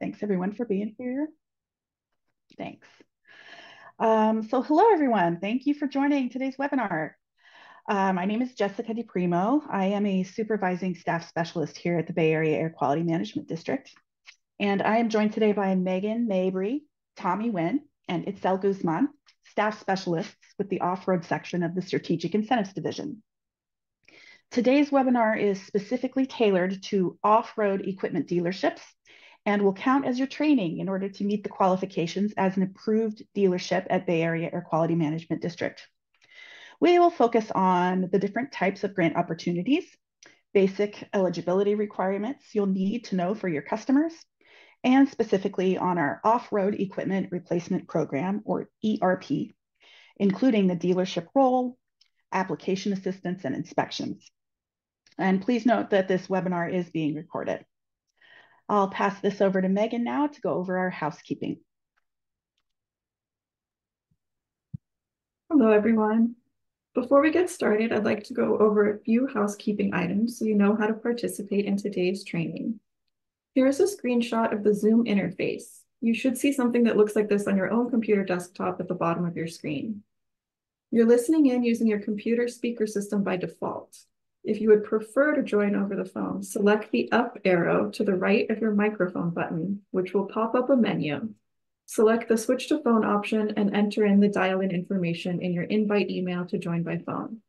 Thanks everyone for being here. Thanks. Um, so hello everyone. Thank you for joining today's webinar. Uh, my name is Jessica DiPrimo. I am a supervising staff specialist here at the Bay Area Air Quality Management District. And I am joined today by Megan Mabry, Tommy Wynn, and Itzel Guzman, staff specialists with the off-road section of the Strategic Incentives Division. Today's webinar is specifically tailored to off-road equipment dealerships and will count as your training in order to meet the qualifications as an approved dealership at Bay Area Air Quality Management District. We will focus on the different types of grant opportunities, basic eligibility requirements you'll need to know for your customers, and specifically on our off-road equipment replacement program, or ERP, including the dealership role, application assistance, and inspections. And please note that this webinar is being recorded. I'll pass this over to Megan now to go over our housekeeping. Hello, everyone. Before we get started, I'd like to go over a few housekeeping items so you know how to participate in today's training. Here is a screenshot of the Zoom interface. You should see something that looks like this on your own computer desktop at the bottom of your screen. You're listening in using your computer speaker system by default. If you would prefer to join over the phone, select the up arrow to the right of your microphone button, which will pop up a menu. Select the switch to phone option and enter in the dial-in information in your invite email to join by phone.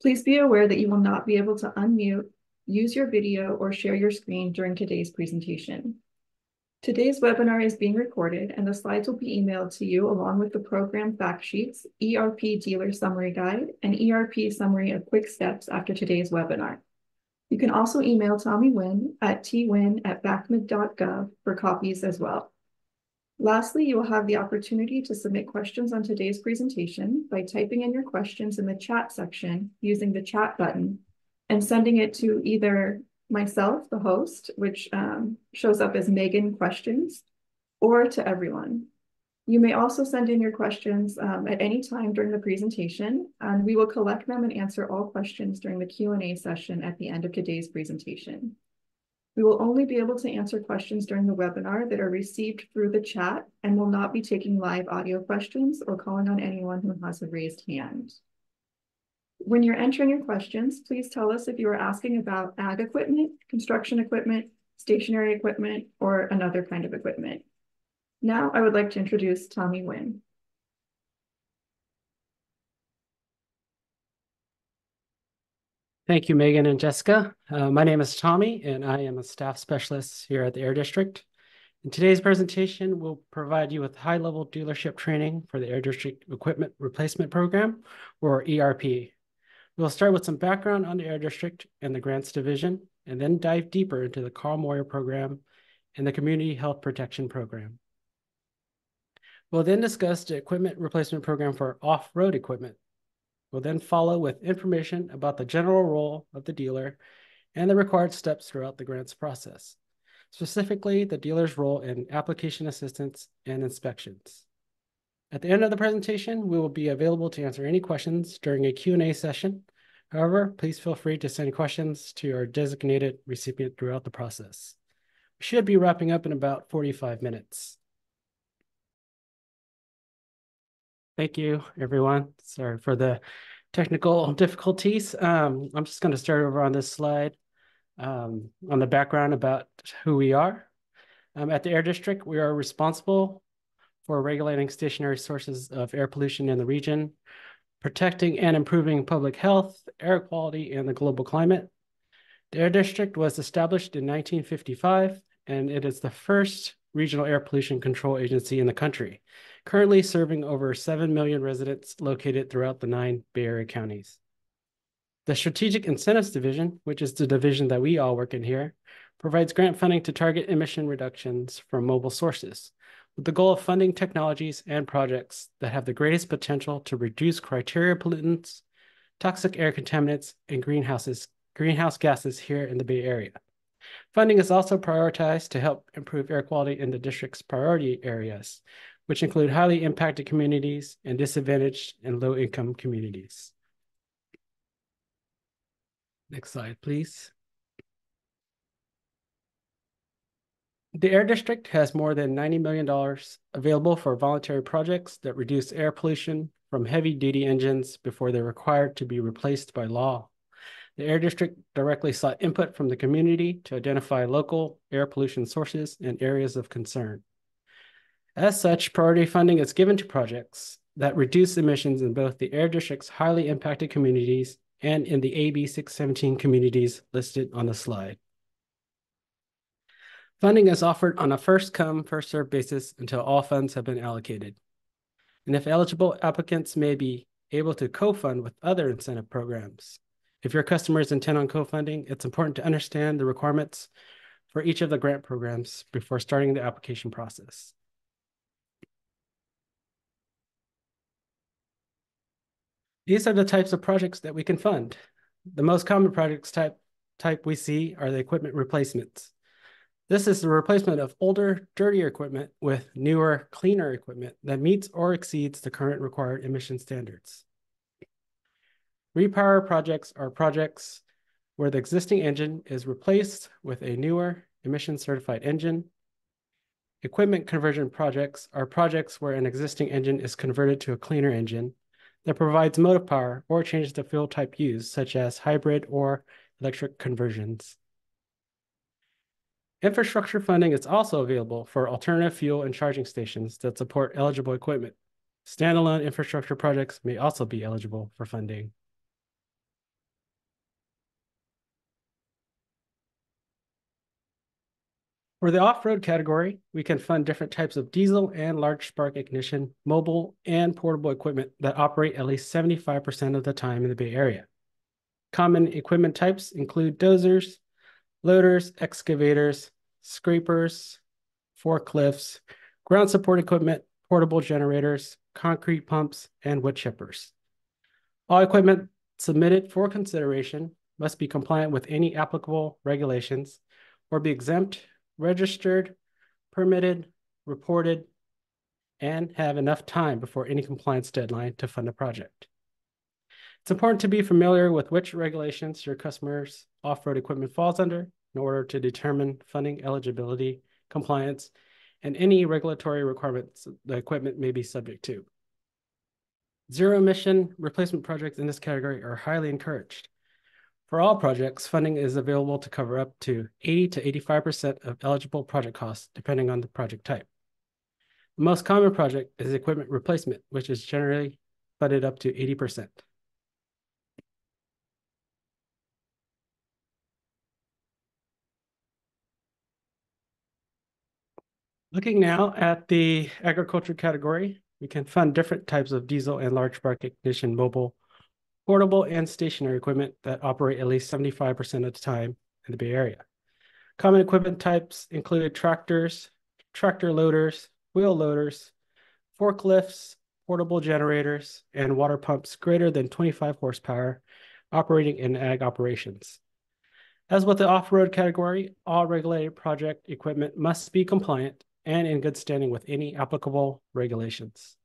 Please be aware that you will not be able to unmute, use your video, or share your screen during today's presentation. Today's webinar is being recorded and the slides will be emailed to you along with the program fact sheets, ERP dealer summary guide, and ERP summary of quick steps after today's webinar. You can also email Tommy Wynn at twynn at baaqmd.gov for copies as well. Lastly, you will have the opportunity to submit questions on today's presentation by typing in your questions in the chat section using the chat button and sending it to either myself, the host, which um, shows up as Megan questions, or to everyone. You may also send in your questions um, at any time during the presentation, and we will collect them and answer all questions during the Q&A session at the end of today's presentation. We will only be able to answer questions during the webinar that are received through the chat and will not be taking live audio questions or calling on anyone who has a raised hand. When you're entering your questions, please tell us if you are asking about ag equipment, construction equipment, stationary equipment, or another kind of equipment. Now I would like to introduce Tommy Wynn. Thank you, Megan and Jessica. Uh, my name is Tommy, and I am a staff specialist here at the Air District. In today's presentation, we'll provide you with high-level dealership training for the Air District Equipment Replacement Program, or ERP. We'll start with some background on the Air District and the Grants Division, and then dive deeper into the Carl Moyer Program and the Community Health Protection Program. We'll then discuss the Equipment Replacement Program for off-road equipment. We'll then follow with information about the general role of the dealer and the required steps throughout the grants process, specifically the dealer's role in application assistance and inspections. At the end of the presentation, we will be available to answer any questions during a Q&A session. However, please feel free to send questions to our designated recipient throughout the process. We should be wrapping up in about 45 minutes. Thank you, everyone. Sorry for the technical difficulties. Um, I'm just going to start over on this slide um, on the background about who we are. Um, at the Air District, we are responsible for regulating stationary sources of air pollution in the region, protecting and improving public health, air quality, and the global climate. The Air District was established in 1955, and it is the first regional air pollution control agency in the country, currently serving over 7 million residents located throughout the nine Bay Area counties. The Strategic Incentives Division, which is the division that we all work in here, provides grant funding to target emission reductions from mobile sources, with the goal of funding technologies and projects that have the greatest potential to reduce criteria pollutants, toxic air contaminants, and greenhouses, greenhouse gases here in the Bay Area. Funding is also prioritized to help improve air quality in the district's priority areas, which include highly impacted communities and disadvantaged and low-income communities. Next slide, please. The Air District has more than $90 million available for voluntary projects that reduce air pollution from heavy duty engines before they're required to be replaced by law. The Air District directly sought input from the community to identify local air pollution sources and areas of concern. As such, priority funding is given to projects that reduce emissions in both the Air District's highly impacted communities and in the AB 617 communities listed on the slide. Funding is offered on a first come, first served basis until all funds have been allocated. And if eligible, applicants may be able to co-fund with other incentive programs. If your customers intend on co-funding, it's important to understand the requirements for each of the grant programs before starting the application process. These are the types of projects that we can fund. The most common projects type, type we see are the equipment replacements. This is the replacement of older, dirtier equipment with newer, cleaner equipment that meets or exceeds the current required emission standards. Repower projects are projects where the existing engine is replaced with a newer emission certified engine. Equipment conversion projects are projects where an existing engine is converted to a cleaner engine that provides motive power or changes the fuel type used, such as hybrid or electric conversions. Infrastructure funding is also available for alternative fuel and charging stations that support eligible equipment. Standalone infrastructure projects may also be eligible for funding. For the off-road category, we can fund different types of diesel and large spark ignition, mobile and portable equipment that operate at least 75% of the time in the Bay Area. Common equipment types include dozers, loaders, excavators, scrapers, forklifts, ground support equipment, portable generators, concrete pumps, and wood chippers. All equipment submitted for consideration must be compliant with any applicable regulations or be exempt, registered, permitted, reported, and have enough time before any compliance deadline to fund a project. It's important to be familiar with which regulations your customers' off-road equipment falls under in order to determine funding eligibility, compliance, and any regulatory requirements the equipment may be subject to. Zero emission replacement projects in this category are highly encouraged. For all projects, funding is available to cover up to 80 to 85% of eligible project costs, depending on the project type. The most common project is equipment replacement, which is generally funded up to 80%. Looking now at the agriculture category, we can fund different types of diesel and large spark ignition mobile, portable, and stationary equipment that operate at least 75% of the time in the Bay Area. Common equipment types include tractors, tractor loaders, wheel loaders, forklifts, portable generators, and water pumps greater than 25 horsepower operating in ag operations. As with the off-road category, all regulated project equipment must be compliant and in good standing with any applicable regulations.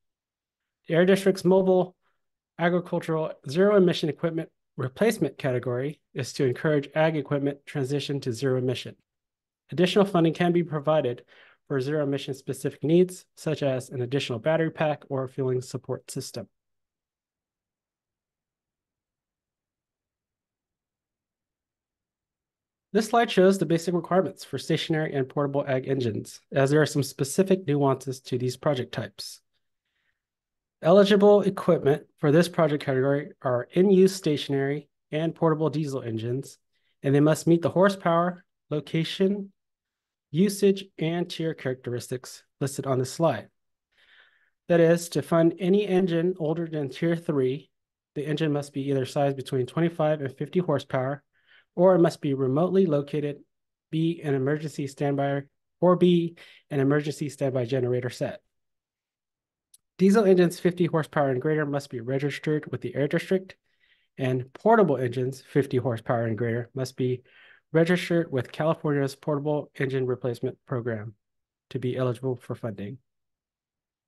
The Air District's mobile agricultural zero emission equipment replacement category is to encourage ag equipment transition to zero emission. Additional funding can be provided for zero emission specific needs, such as an additional battery pack or fueling support system. This slide shows the basic requirements for stationary and portable ag engines, as there are some specific nuances to these project types. Eligible equipment for this project category are in-use stationary and portable diesel engines, and they must meet the horsepower, location, usage, and tier characteristics listed on this slide. That is, to fund any engine older than tier 3, the engine must be either sized between 25 and 50 horsepower or it must be remotely located, be an emergency standby, or be an emergency standby generator set. Diesel engines 50 horsepower and greater must be registered with the Air District, and portable engines 50 horsepower and greater must be registered with California's Portable Engine Replacement Program to be eligible for funding.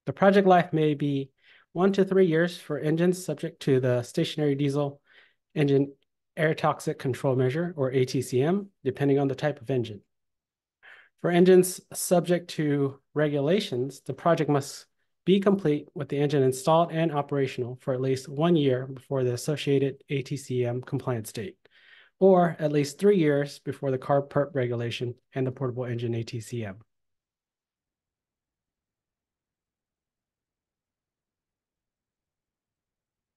The project life may be one to three years for engines subject to the stationary diesel engine air toxic control measure, or ATCM, depending on the type of engine. For engines subject to regulations, the project must be complete with the engine installed and operational for at least one year before the associated ATCM compliance date, or at least three years before the CARB PERP regulation and the portable engine ATCM.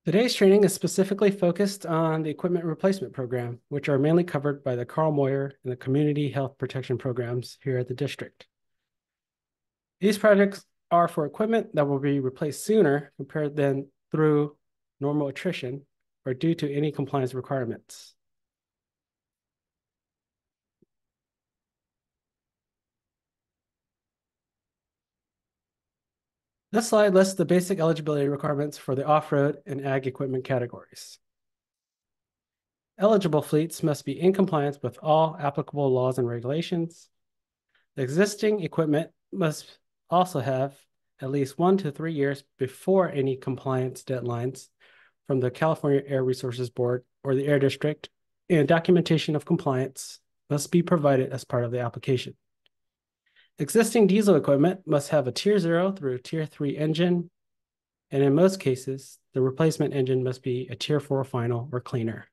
Today's training is specifically focused on the equipment replacement program, which are mainly covered by the Carl Moyer and the Community Health Protection programs here at the district. These projects are for equipment that will be replaced sooner compared than through normal attrition or due to any compliance requirements. This slide lists the basic eligibility requirements for the off-road and ag equipment categories. Eligible fleets must be in compliance with all applicable laws and regulations. The existing equipment must also have at least one to three years before any compliance deadlines from the California Air Resources Board or the Air District, and documentation of compliance must be provided as part of the application. Existing diesel equipment must have a Tier 0 through Tier 3 engine, and in most cases, the replacement engine must be a Tier 4 final or cleaner.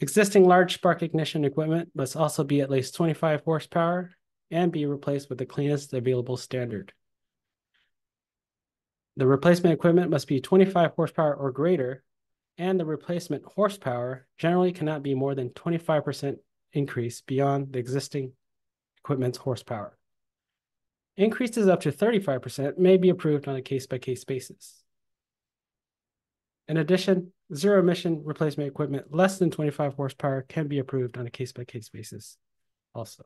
Existing large spark ignition equipment must also be at least 25 horsepower and be replaced with the cleanest available standard. The replacement equipment must be 25 horsepower or greater, and the replacement horsepower generally cannot be more than 25% increase beyond the existing equipment's horsepower. Increases up to 35% may be approved on a case-by-case -case basis. In addition, zero emission replacement equipment less than 25 horsepower can be approved on a case-by-case -case basis also.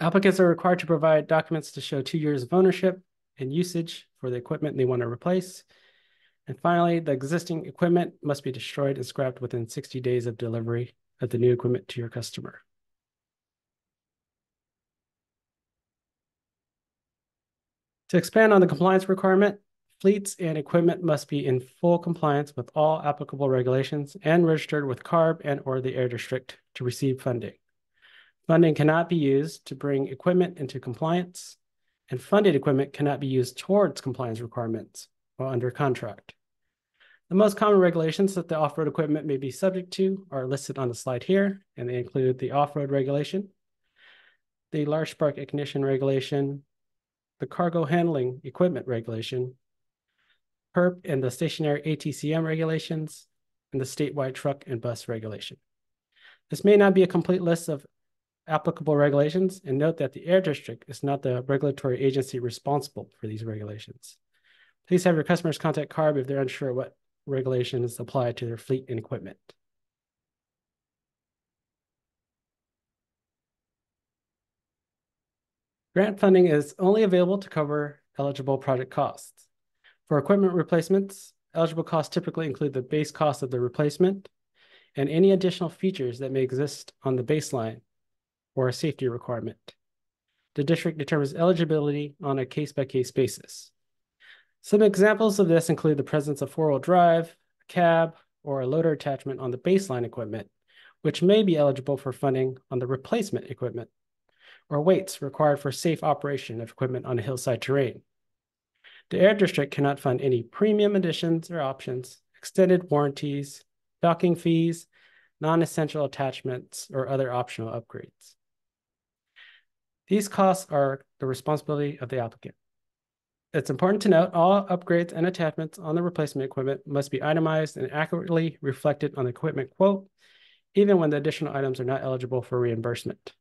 Applicants are required to provide documents to show two years of ownership and usage for the equipment they want to replace. And finally, the existing equipment must be destroyed and scrapped within 60 days of delivery of the new equipment to your customer. To expand on the compliance requirement, fleets and equipment must be in full compliance with all applicable regulations and registered with CARB and or the Air District to receive funding. Funding cannot be used to bring equipment into compliance, and funded equipment cannot be used towards compliance requirements while under contract. The most common regulations that the off-road equipment may be subject to are listed on the slide here, and they include the off-road regulation, the large spark ignition regulation, the cargo handling equipment regulation, PERP and the stationary ATCM regulations, and the statewide truck and bus regulation. This may not be a complete list of applicable regulations, and note that the Air District is not the regulatory agency responsible for these regulations. Please have your customers contact CARB if they're unsure what regulations apply to their fleet and equipment. Grant funding is only available to cover eligible project costs. For equipment replacements, eligible costs typically include the base cost of the replacement and any additional features that may exist on the baseline or a safety requirement. The district determines eligibility on a case-by-case -case basis. Some examples of this include the presence of four-wheel drive, a cab, or a loader attachment on the baseline equipment, which may be eligible for funding on the replacement equipment or weights required for safe operation of equipment on a hillside terrain. The Air District cannot fund any premium additions or options, extended warranties, docking fees, non-essential attachments, or other optional upgrades. These costs are the responsibility of the applicant. It's important to note all upgrades and attachments on the replacement equipment must be itemized and accurately reflected on the equipment quote, even when the additional items are not eligible for reimbursement.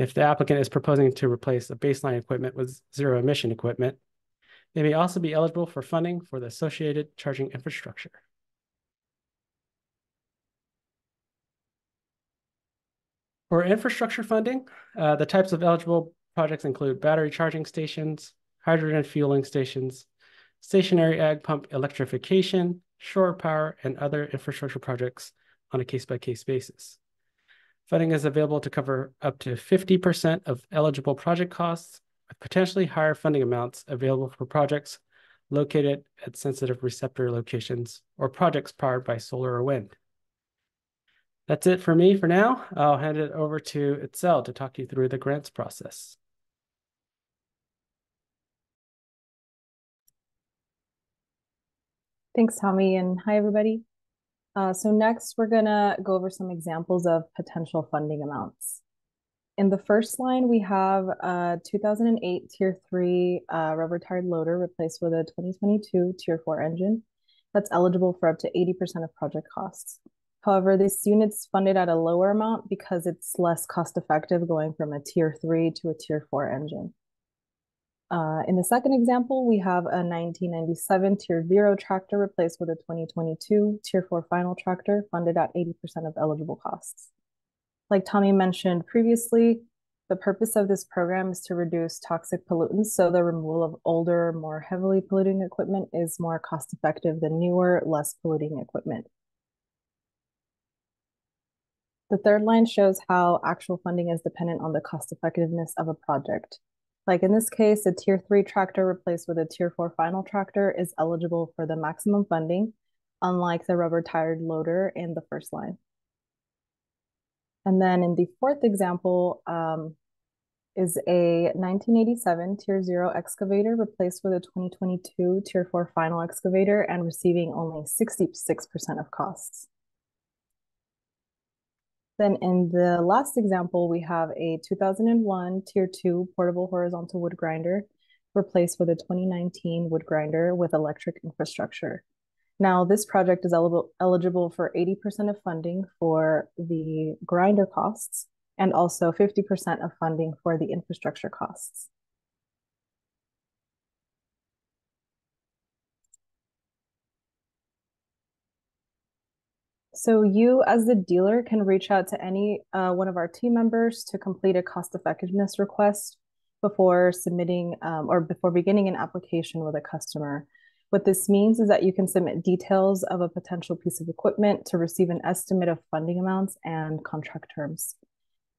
If the applicant is proposing to replace a baseline equipment with zero emission equipment, they may also be eligible for funding for the associated charging infrastructure. For infrastructure funding, uh, the types of eligible projects include battery charging stations, hydrogen fueling stations, stationary ag pump electrification, shore power, and other infrastructure projects on a case-by-case -case basis. Funding is available to cover up to 50% of eligible project costs, with potentially higher funding amounts available for projects located at sensitive receptor locations or projects powered by solar or wind. that's it for me for now. I'll hand it over to Itzel to talk you through the grants process. Thanks, Tommy, and hi, everybody. Uh, so next, we're gonna go over some examples of potential funding amounts. In the first line, we have a 2008 Tier 3 uh, rubber-tired loader replaced with a 2022 Tier 4 engine that's eligible for up to 80% of project costs. However, this unit's funded at a lower amount because it's less cost-effective going from a Tier 3 to a Tier 4 engine. Uh, in the second example, we have a 1997 Tier 0 tractor replaced with a 2022 Tier 4 final tractor funded at 80% of eligible costs. Like Tommy mentioned previously, the purpose of this program is to reduce toxic pollutants, so the removal of older, more heavily polluting equipment is more cost effective than newer, less polluting equipment. The third line shows how actual funding is dependent on the cost effectiveness of a project. Like in this case, a tier three tractor replaced with a tier four final tractor is eligible for the maximum funding, unlike the rubber tired loader in the first line. And then in the fourth example um, is a 1987 tier zero excavator replaced with a 2022 tier four final excavator and receiving only 66% of costs. Then in the last example, we have a 2001 Tier 2 portable horizontal wood grinder replaced with a 2019 wood grinder with electric infrastructure. Now, this project is eligible, eligible for 80% of funding for the grinder costs and also 50% of funding for the infrastructure costs. So you as the dealer can reach out to any uh, one of our team members to complete a cost effectiveness request before submitting um, or before beginning an application with a customer. What this means is that you can submit details of a potential piece of equipment to receive an estimate of funding amounts and contract terms.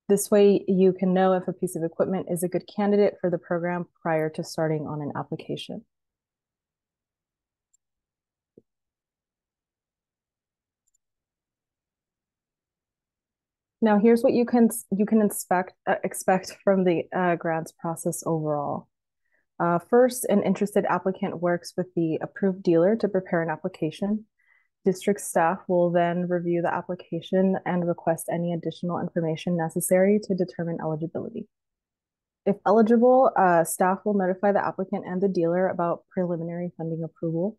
This way you can know if a piece of equipment is a good candidate for the program prior to starting on an application. Now, here's what you can you can inspect uh, expect from the uh, grants process overall. Uh, first, an interested applicant works with the approved dealer to prepare an application. District staff will then review the application and request any additional information necessary to determine eligibility. If eligible, uh, staff will notify the applicant and the dealer about preliminary funding approval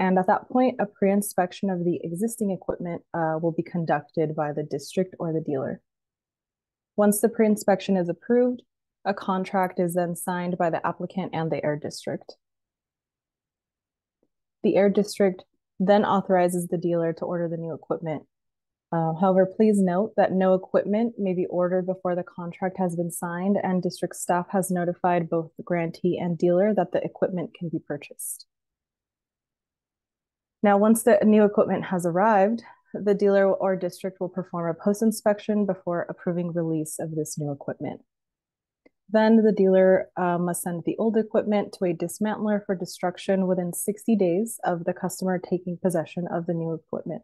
and at that point, a pre-inspection of the existing equipment uh, will be conducted by the district or the dealer. Once the pre-inspection is approved, a contract is then signed by the applicant and the air district. The air district then authorizes the dealer to order the new equipment. Uh, however, please note that no equipment may be ordered before the contract has been signed and district staff has notified both the grantee and dealer that the equipment can be purchased. Now, once the new equipment has arrived, the dealer or district will perform a post inspection before approving release of this new equipment. Then the dealer uh, must send the old equipment to a dismantler for destruction within 60 days of the customer taking possession of the new equipment.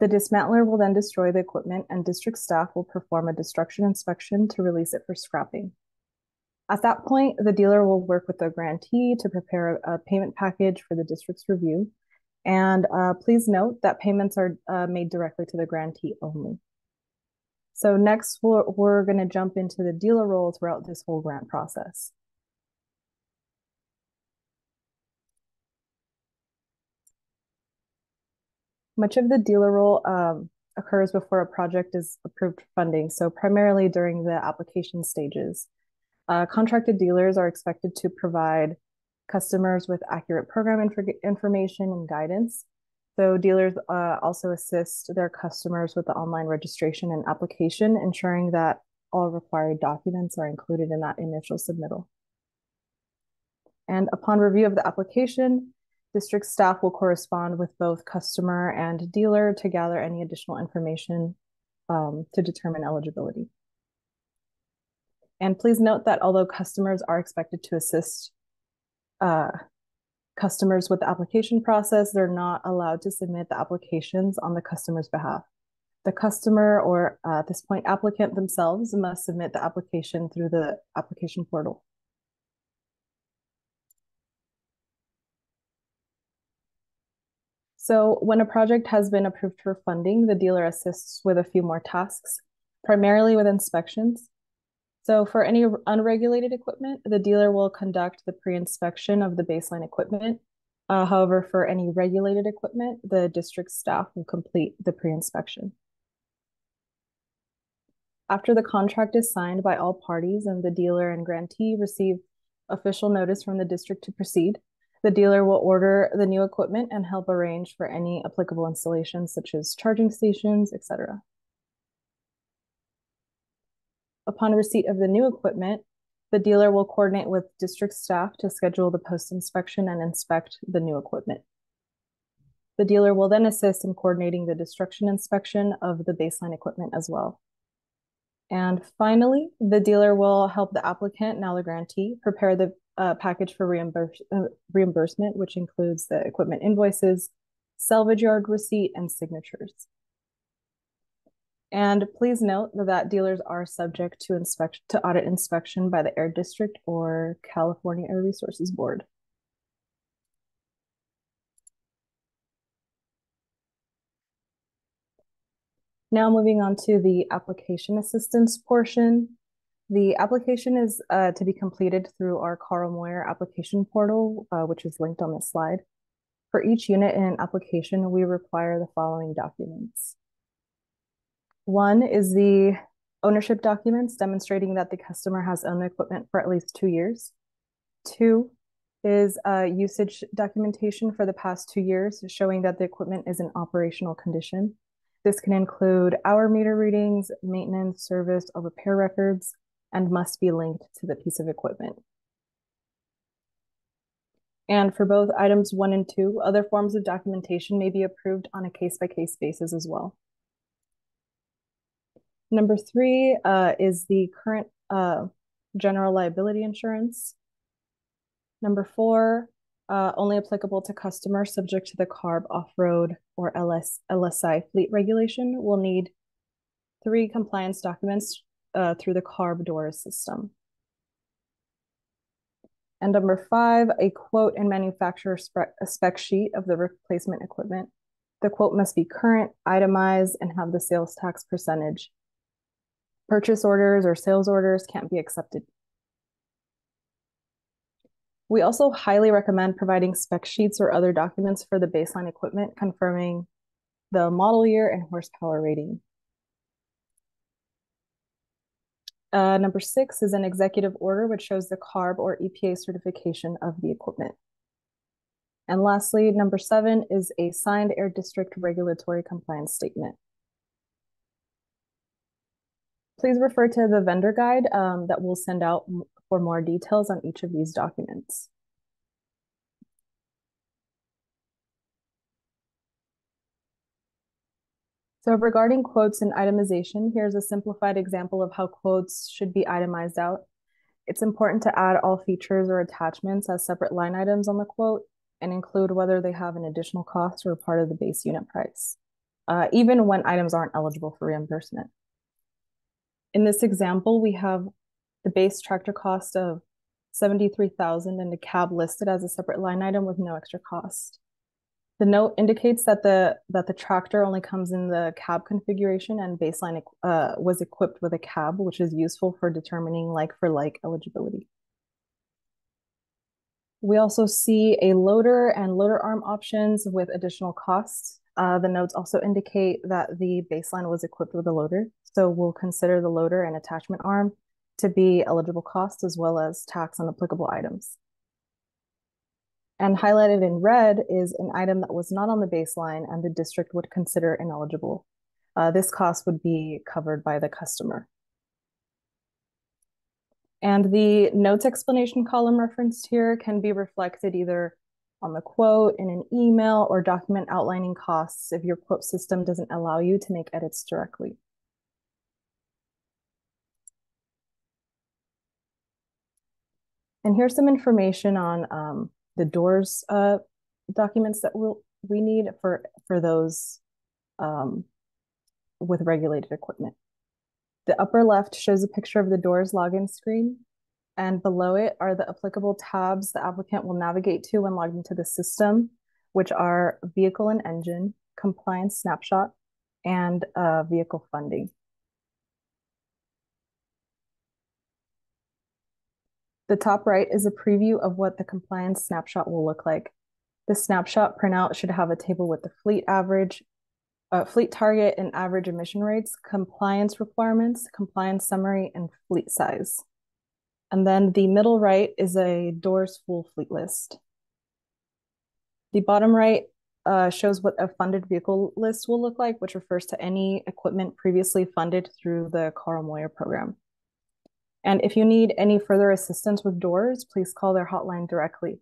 The dismantler will then destroy the equipment and district staff will perform a destruction inspection to release it for scrapping. At that point, the dealer will work with the grantee to prepare a, payment package for the district's review. And uh, please note that payments are uh, made directly to the grantee only. So next, we're, we're going to jump into the dealer role throughout this whole grant process. Much of the dealer role um, occurs before a project is approved funding, so primarily during the application stages. Uh, contracted dealers are expected to provide customers with accurate program inf information and guidance. So dealers uh, also assist their customers with the online registration and application, ensuring that all required documents are included in that initial submittal. And upon review of the application, district staff will correspond with both customer and dealer to gather any additional information um, to determine eligibility. And please note that although customers are expected to assist uh, customers with the application process, they're not allowed to submit the applications on the customer's behalf. The customer or uh, at this point applicant themselves must submit the application through the application portal. So when a project has been approved for funding, the dealer assists with a few more tasks, primarily with inspections. So for any unregulated equipment, the dealer will conduct the pre-inspection of the baseline equipment. Uh, however, for any regulated equipment, the district staff will complete the pre-inspection. After the contract is signed by all parties and the dealer and grantee receive official notice from the district to proceed, the dealer will order the new equipment and help arrange for any applicable installations such as charging stations, etc. Upon receipt of the new equipment, the dealer will coordinate with district staff to schedule the post-inspection and inspect the new equipment. The dealer will then assist in coordinating the destruction inspection of the baseline equipment as well. And finally, the dealer will help the applicant, now the grantee, prepare the uh, package for reimburse, uh, reimbursement, which includes the equipment invoices, salvage yard receipt, and signatures. And please note that dealers are subject to inspect to audit inspection by the Air District or California Air Resources Board. Now moving on to the application assistance portion. The application is uh, to be completed through our Carl Moyer application portal, uh, which is linked on this slide. For each unit in an application, we require the following documents. One is the ownership documents demonstrating that the customer has owned the equipment for at least two years. Two is uh, usage documentation for the past two years showing that the equipment is in operational condition. This can include hour meter readings, maintenance, service, or repair records, and must be linked to the piece of equipment. And for both items one and two, other forms of documentation may be approved on a case-by-case -case basis as well. Number three uh, is the current uh, general liability insurance. Number four, uh, only applicable to customers subject to the CARB off-road or LS, LSI fleet regulation will need three compliance documents uh, through the CARB DOORS system. And number five, a quote and manufacturer spec sheet of the replacement equipment. The quote must be current, itemized, and have the sales tax percentage. Purchase orders or sales orders can't be accepted. We also highly recommend providing spec sheets or other documents for the baseline equipment confirming the model year and horsepower rating. Uh, number six is an executive order, which shows the CARB or EPA certification of the equipment. And lastly, number seven is a signed Air District regulatory compliance statement. Please refer to the vendor guide um, that we'll send out for more details on each of these documents. So regarding quotes and itemization, here's a simplified example of how quotes should be itemized out. It's important to add all features or attachments as separate line items on the quote and include whether they have an additional cost or part of the base unit price, uh, even when items aren't eligible for reimbursement. In this example, we have the base tractor cost of 73,000 and the cab listed as a separate line item with no extra cost. The note indicates that the that the tractor only comes in the cab configuration and baseline uh, was equipped with a cab, which is useful for determining like for like eligibility. We also see a loader and loader arm options with additional costs. Uh, the notes also indicate that the baseline was equipped with a loader. So we'll consider the loader and attachment arm to be eligible costs as well as tax on applicable items. And highlighted in red is an item that was not on the baseline and the district would consider ineligible. Uh, this cost would be covered by the customer. And the notes explanation column referenced here can be reflected either on the quote, in an email, or document outlining costs if your quote system doesn't allow you to make edits directly. And here's some information on um, the doors uh, documents that we'll, we need for, for those um, with regulated equipment. The upper left shows a picture of the DOORS login screen, and below it are the applicable tabs the applicant will navigate to when logged into the system, which are vehicle and engine, compliance snapshot, and uh, vehicle funding. The top right is a preview of what the compliance snapshot will look like. The snapshot printout should have a table with the fleet average, uh, fleet target and average emission rates, compliance requirements, compliance summary, and fleet size. And then the middle right is a DOORS full fleet list. The bottom right uh, shows what a funded vehicle list will look like, which refers to any equipment previously funded through the Carl Moyer program. And if you need any further assistance with DOORS, please call their hotline directly.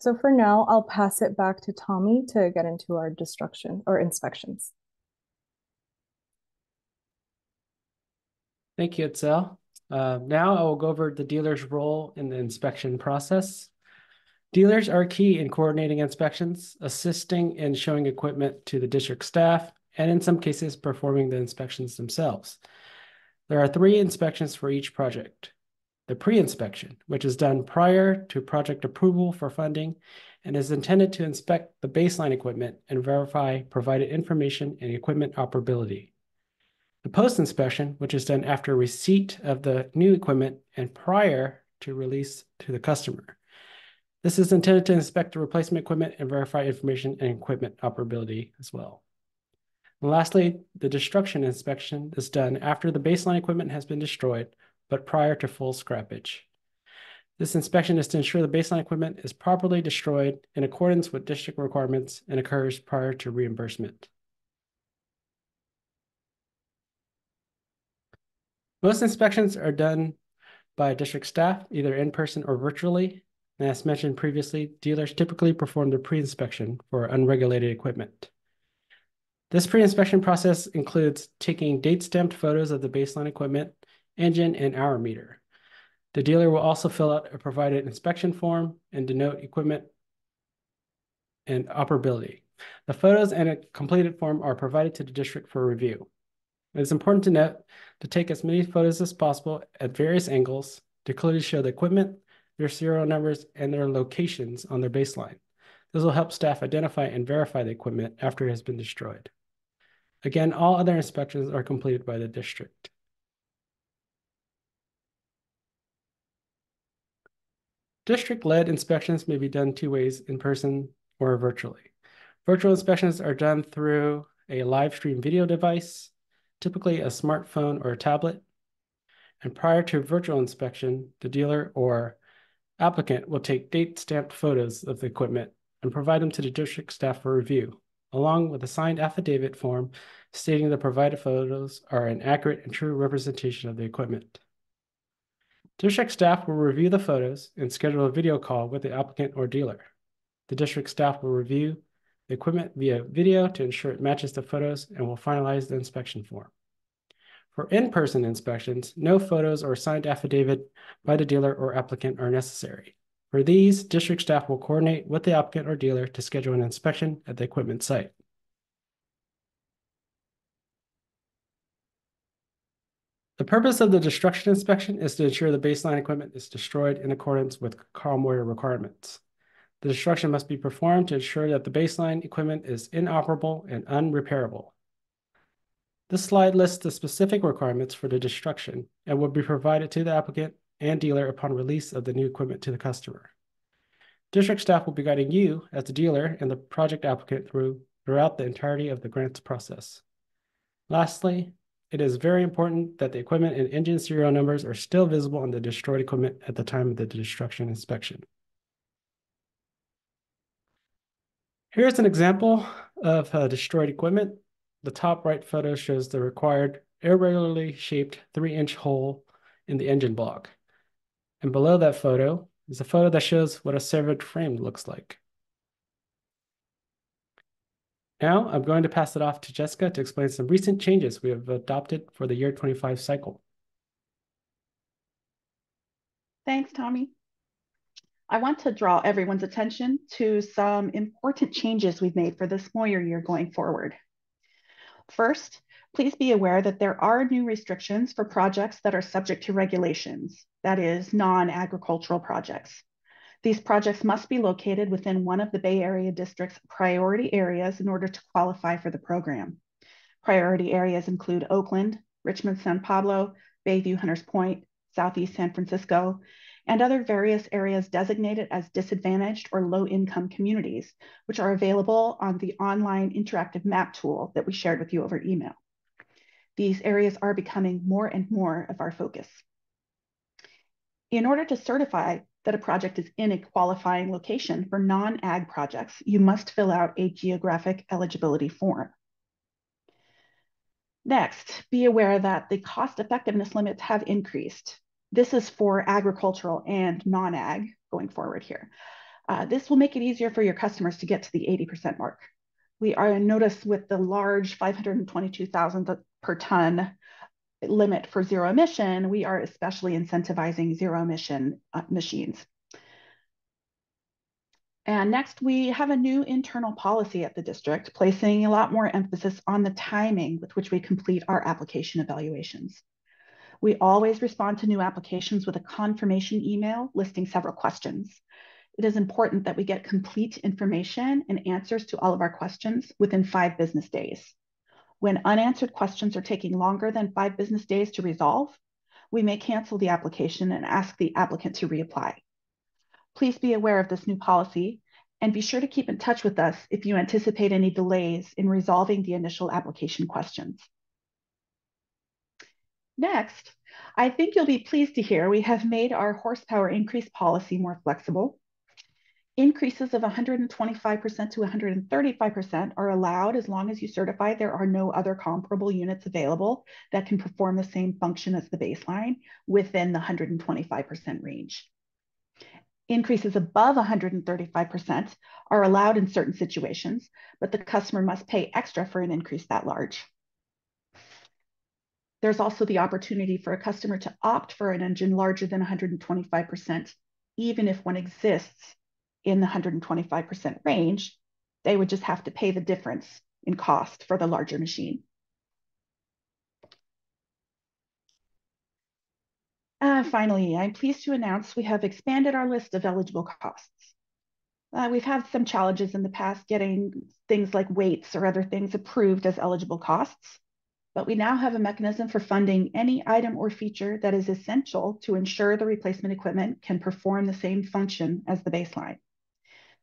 So for now, I'll pass it back to Tommy to get into our destruction or inspections. Thank you, Itzel. Uh, now I will go over the dealer's role in the inspection process. Dealers are key in coordinating inspections, assisting in showing equipment to the district staff, and in some cases, performing the inspections themselves. There are three inspections for each project. The pre-inspection, which is done prior to project approval for funding and is intended to inspect the baseline equipment and verify provided information and equipment operability. The post-inspection, which is done after receipt of the new equipment and prior to release to the customer. This is intended to inspect the replacement equipment and verify information and equipment operability as well. And lastly, the destruction inspection is done after the baseline equipment has been destroyed, but prior to full scrappage. This inspection is to ensure the baseline equipment is properly destroyed in accordance with district requirements and occurs prior to reimbursement. Most inspections are done by district staff, either in person or virtually, And as mentioned previously, dealers typically perform the pre-inspection for unregulated equipment. This pre-inspection process includes taking date-stamped photos of the baseline equipment, engine, and hour meter. The dealer will also fill out a provided inspection form and denote equipment and operability. The photos and a completed form are provided to the district for review. It is important to note to take as many photos as possible at various angles to clearly show the equipment, their serial numbers, and their locations on their baseline. This will help staff identify and verify the equipment after it has been destroyed. Again, all other inspections are completed by the district. District-led inspections may be done two ways, in person or virtually. Virtual inspections are done through a live stream video device, typically a smartphone or a tablet. And prior to virtual inspection, the dealer or Applicant will take date-stamped photos of the equipment and provide them to the district staff for review, along with a signed affidavit form stating the provided photos are an accurate and true representation of the equipment. District staff will review the photos and schedule a video call with the applicant or dealer. The district staff will review the equipment via video to ensure it matches the photos and will finalize the inspection form. For in-person inspections, no photos or signed affidavit by the dealer or applicant are necessary. For these, district staff will coordinate with the applicant or dealer to schedule an inspection at the equipment site. The purpose of the destruction inspection is to ensure the baseline equipment is destroyed in accordance with Carl Moyer requirements. The destruction must be performed to ensure that the baseline equipment is inoperable and unrepairable. This slide lists the specific requirements for the destruction and will be provided to the applicant and dealer upon release of the new equipment to the customer. District staff will be guiding you as the dealer and the project applicant through throughout the entirety of the grants process. Lastly, it is very important that the equipment and engine serial numbers are still visible on the destroyed equipment at the time of the destruction inspection. Here's an example of uh, destroyed equipment the top right photo shows the required irregularly shaped three inch hole in the engine block. And below that photo is a photo that shows what a severed frame looks like. Now I'm going to pass it off to Jessica to explain some recent changes we have adopted for the year 25 cycle. Thanks, Tommy. I want to draw everyone's attention to some important changes we've made for this Moyer year going forward. First, please be aware that there are new restrictions for projects that are subject to regulations, that is, non-agricultural projects. These projects must be located within one of the Bay Area District's priority areas in order to qualify for the program. Priority areas include Oakland, Richmond San Pablo, Bayview Hunters Point, Southeast San Francisco, and other various areas designated as disadvantaged or low income communities, which are available on the online interactive map tool that we shared with you over email. These areas are becoming more and more of our focus. In order to certify that a project is in a qualifying location for non-ag projects, you must fill out a geographic eligibility form. Next, be aware that the cost effectiveness limits have increased. This is for agricultural and non-ag going forward here. Uh, this will make it easier for your customers to get to the 80% mark. We are notice with the large 522,000 per ton limit for zero emission, we are especially incentivizing zero emission uh, machines. And next, we have a new internal policy at the district, placing a lot more emphasis on the timing with which we complete our application evaluations. We always respond to new applications with a confirmation email listing several questions. It is important that we get complete information and answers to all of our questions within five business days. When unanswered questions are taking longer than five business days to resolve, we may cancel the application and ask the applicant to reapply. Please be aware of this new policy and be sure to keep in touch with us if you anticipate any delays in resolving the initial application questions. Next, I think you'll be pleased to hear we have made our horsepower increase policy more flexible Increases of 125% to 135% are allowed as long as you certify there are no other comparable units available that can perform the same function as the baseline within the 125% range. Increases above 135% are allowed in certain situations, but the customer must pay extra for an increase that large. There's also the opportunity for a customer to opt for an engine larger than 125%, even if one exists in the 125% range, they would just have to pay the difference in cost for the larger machine. Uh, finally, I'm pleased to announce we have expanded our list of eligible costs. Uh, we've had some challenges in the past getting things like weights or other things approved as eligible costs, but we now have a mechanism for funding any item or feature that is essential to ensure the replacement equipment can perform the same function as the baseline.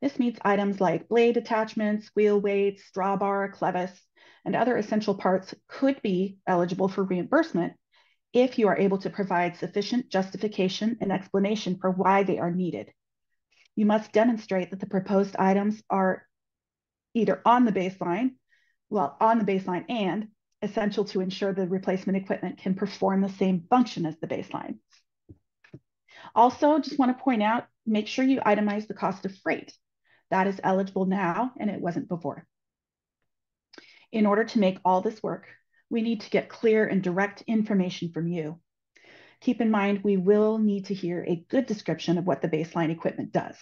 This means items like blade attachments, wheel weights, drawbar, clevis, and other essential parts could be eligible for reimbursement if you are able to provide sufficient justification and explanation for why they are needed. You must demonstrate that the proposed items are either on the baseline, well, on the baseline and essential to ensure the replacement equipment can perform the same function as the baseline. Also, just want to point out, make sure you itemize the cost of freight. That is eligible now, and it wasn't before. In order to make all this work, we need to get clear and direct information from you. Keep in mind, we will need to hear a good description of what the baseline equipment does.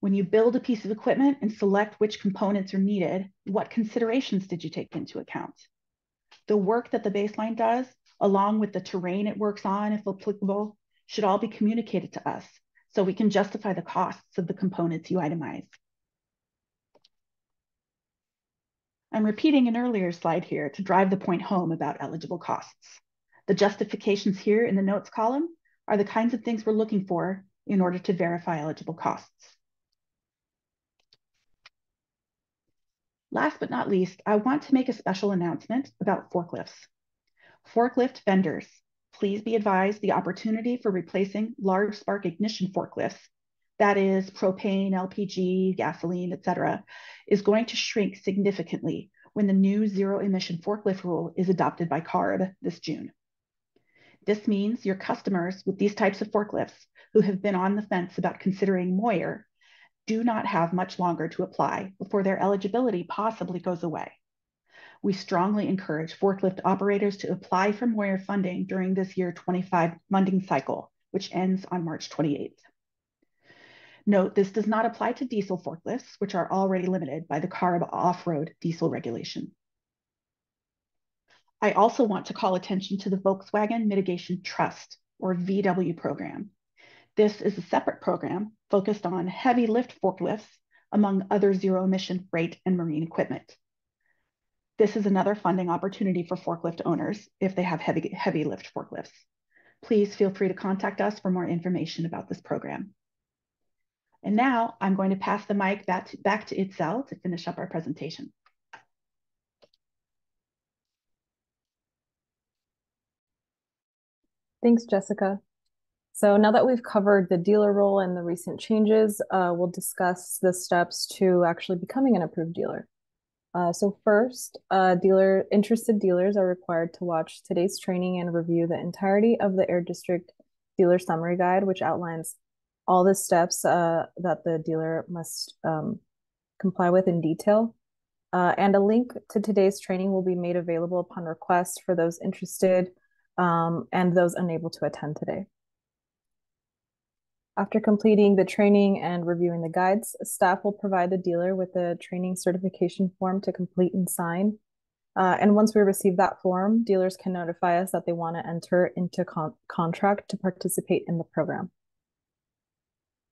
When you build a piece of equipment and select which components are needed, what considerations did you take into account? The work that the baseline does, along with the terrain it works on, if applicable, should all be communicated to us so we can justify the costs of the components you itemize. I'm repeating an earlier slide here to drive the point home about eligible costs. The justifications here in the notes column are the kinds of things we're looking for in order to verify eligible costs. Last but not least, I want to make a special announcement about forklifts. Forklift vendors please be advised the opportunity for replacing large spark ignition forklifts, that is propane, LPG, gasoline, et cetera, is going to shrink significantly when the new zero emission forklift rule is adopted by CARB this June. This means your customers with these types of forklifts who have been on the fence about considering Moyer do not have much longer to apply before their eligibility possibly goes away we strongly encourage forklift operators to apply for Moyer funding during this year 25 funding cycle, which ends on March 28th. Note, this does not apply to diesel forklifts, which are already limited by the CARB off-road diesel regulation. I also want to call attention to the Volkswagen Mitigation Trust, or VW program. This is a separate program focused on heavy lift forklifts, among other zero emission freight and marine equipment. This is another funding opportunity for forklift owners if they have heavy, heavy lift forklifts. Please feel free to contact us for more information about this program. And now I'm going to pass the mic back to, back to Itzel to finish up our presentation. Thanks, Jessica. So now that we've covered the dealer role and the recent changes, uh, we'll discuss the steps to actually becoming an approved dealer. Uh, so first, uh, dealer interested dealers are required to watch today's training and review the entirety of the Air District Dealer Summary Guide, which outlines all the steps uh, that the dealer must um, comply with in detail. Uh, and a link to today's training will be made available upon request for those interested um, and those unable to attend today. After completing the training and reviewing the guides, staff will provide the dealer with a training certification form to complete and sign. Uh, and once we receive that form, dealers can notify us that they want to enter into con contract to participate in the program.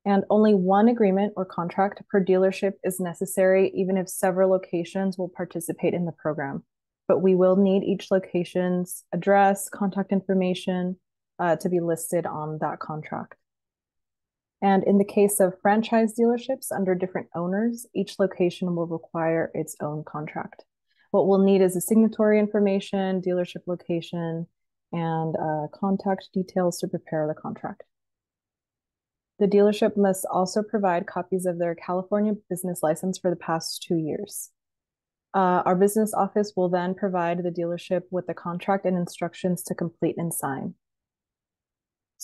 And only one agreement or contract per dealership is necessary, even if several locations will participate in the program but we will need each location's address, contact information uh, to be listed on that contract. And in the case of franchise dealerships under different owners, each location will require its own contract. What we'll need is a signatory information, dealership location, and uh, contact details to prepare the contract. The dealership must also provide copies of their California business license for the past two years. Uh, our business office will then provide the dealership with the contract and instructions to complete and sign.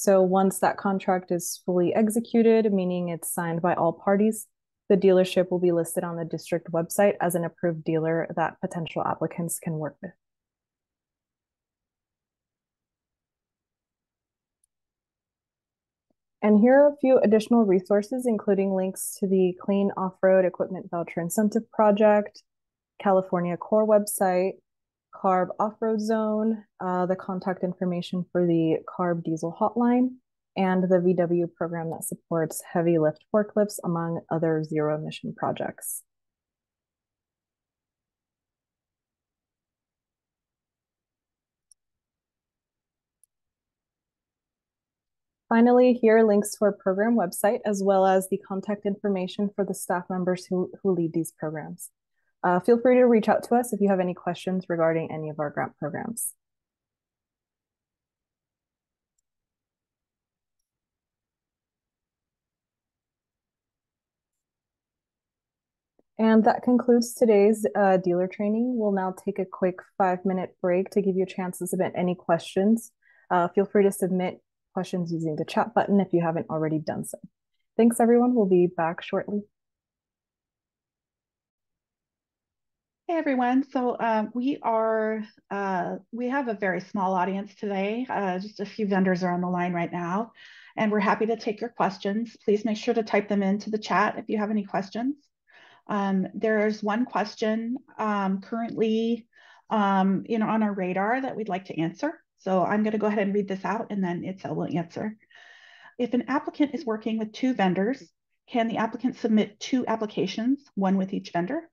So once that contract is fully executed, meaning it's signed by all parties, the dealership will be listed on the district website as an approved dealer that potential applicants can work with. And here are a few additional resources, including links to the Clean Off-Road Equipment Voucher Incentive Project, California Core website, CARB Off-Road Zone, uh, the contact information for the CARB Diesel Hotline, and the VW program that supports heavy lift forklifts, among other zero emission projects. Finally, here are links to our program website, as well as the contact information for the staff members who, who lead these programs. Uh, feel free to reach out to us if you have any questions regarding any of our grant programs. And that concludes today's uh, dealer training. We'll now take a quick five minute break to give you a chance to submit any questions. Uh, feel free to submit questions using the chat button if you haven't already done so. Thanks everyone, we'll be back shortly. Hey everyone. So um, we are uh, we have a very small audience today. Uh, just a few vendors are on the line right now, and we're happy to take your questions. Please make sure to type them into the chat if you have any questions. Um, there's one question um, currently, um, you know, on our radar that we'd like to answer. So I'm going to go ahead and read this out, and then Itzel will answer. If an applicant is working with two vendors, can the applicant submit two applications, one with each vendor?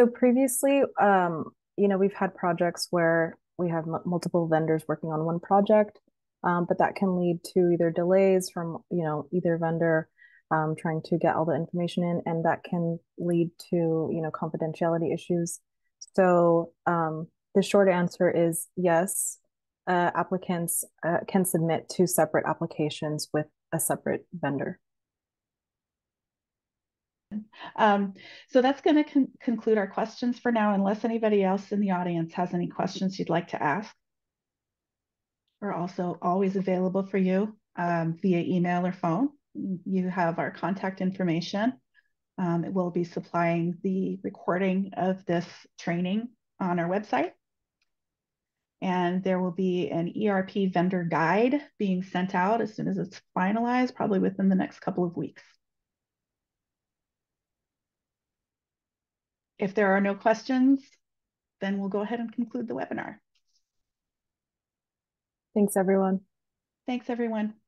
So previously, um, you know, we've had projects where we have multiple vendors working on one project, um, but that can lead to either delays from, you know, either vendor um, trying to get all the information in, and that can lead to, you know, confidentiality issues. So um, the short answer is yes, uh, applicants uh, can submit two separate applications with a separate vendor. Um, so that's going to con conclude our questions for now, unless anybody else in the audience has any questions you'd like to ask. We're also always available for you um, via email or phone. You have our contact information. Um, it will be supplying the recording of this training on our website. And there will be an ERP vendor guide being sent out as soon as it's finalized, probably within the next couple of weeks. If there are no questions, then we'll go ahead and conclude the webinar. Thanks, everyone. Thanks, everyone.